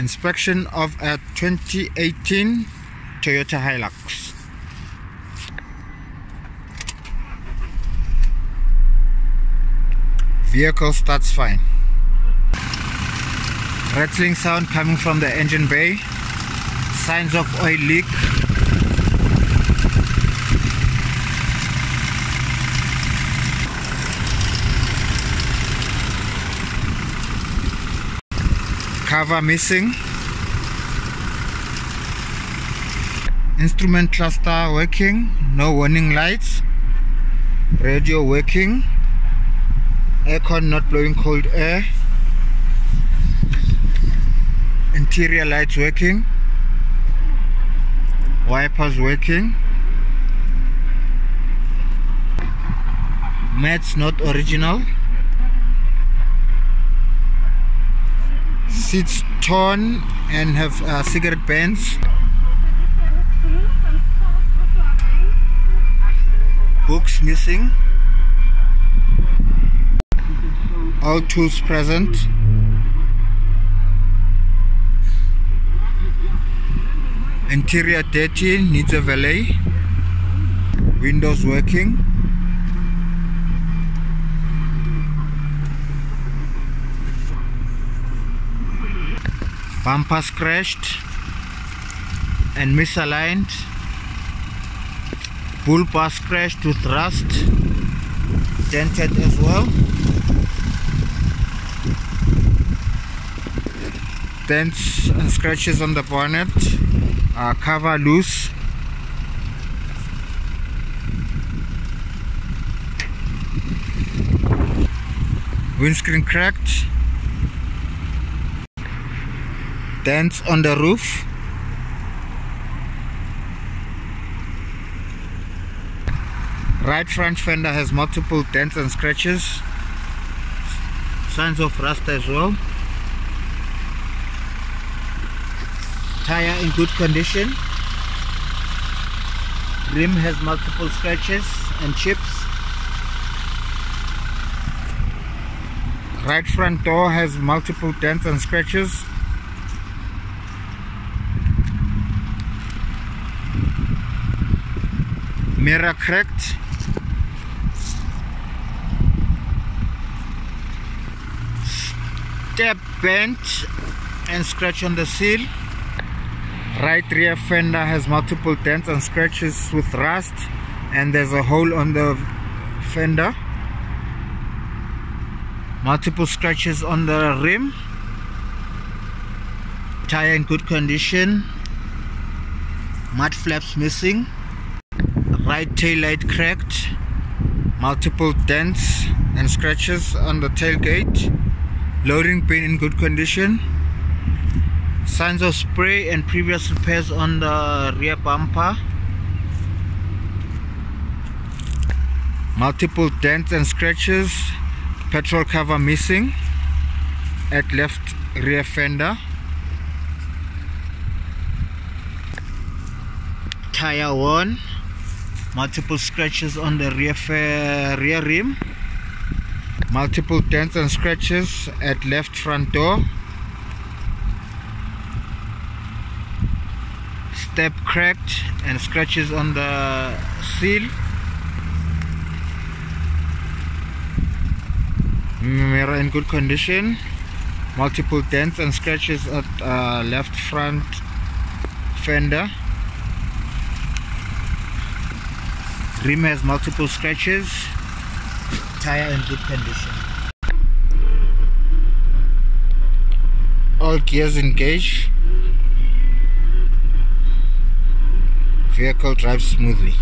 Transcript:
inspection of a 2018 Toyota Hilux. Vehicle starts fine. Rattling sound coming from the engine bay. Signs of oil leak. Cover missing. Instrument cluster working. No warning lights. Radio working aircon not blowing cold air interior lights working wipers working mats not original seats torn and have uh, cigarette bands books missing. All tools present. Interior dirty needs a valet. Windows working bumper scratched and misaligned bull bar scratched with rust dented as well. Dents and scratches on the bonnet uh, cover loose. Windscreen cracked dents on the roof. Right front fender has multiple dents and scratches. Signs of rust as well. Tire in good condition. Rim has multiple scratches and chips. Right front door has multiple dents and scratches mirror cracked step bent and scratch on the seal. Right rear fender has multiple dents and scratches with rust and there's a hole on the fender. Multiple scratches on the rim. Tire in good condition. Mud flaps missing right tail light cracked multiple dents and scratches on the tailgate loading bin in good condition signs of spray and previous repairs on the rear bumper multiple dents and scratches petrol cover missing at left rear fender tire worn multiple scratches on the rear rear rim multiple dents and scratches at left front door step cracked and scratches on the seal mirror in good condition multiple dents and scratches at uh, left front fender rim has multiple scratches tire in good condition. All gears engaged. Vehicle drives smoothly